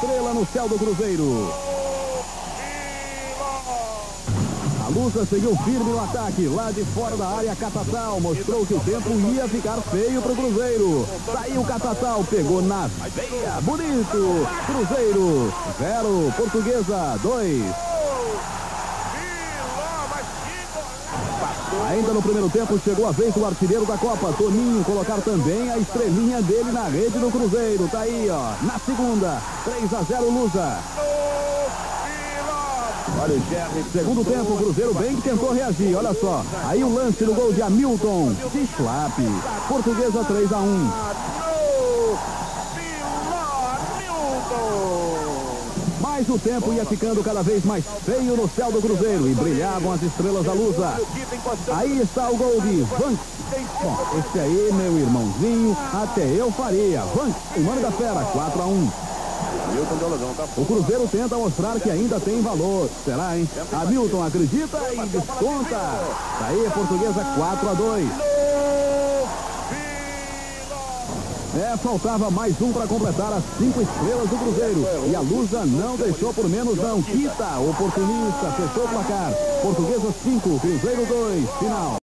estrela no céu do Cruzeiro. A Lusa seguiu firme no ataque, lá de fora da área, Catatal mostrou que o tempo ia ficar feio pro Cruzeiro. Saiu Catatal, pegou na veia, bonito. Cruzeiro, zero, Portuguesa, dois. Ainda no primeiro tempo chegou a vez do artilheiro da Copa, Toninho, colocar também a estrelinha dele na rede do Cruzeiro. Tá aí, ó, na segunda, 3 a 0 Lusa. Olha o Jerry. Segundo tempo, o Cruzeiro bem que tentou reagir, olha só. Aí o lance do gol de Hamilton, de. Portuguesa 3 a 1. Mas o tempo ia ficando cada vez mais feio no céu do Cruzeiro e brilhavam as estrelas da Lusa. Aí está o gol de Van. Bom, esse aí, meu irmãozinho, até eu faria. Van, o mano da fera, 4 a 1. O Cruzeiro tenta mostrar que ainda tem valor. Será, hein? Hamilton acredita e desconta. Tá aí, portuguesa 4 a 2. É, faltava mais um para completar as cinco estrelas do Cruzeiro. E a Lusa não deixou por menos não. Quita, oportunista, fechou o placar. Portuguesa 5, Cruzeiro 2, final.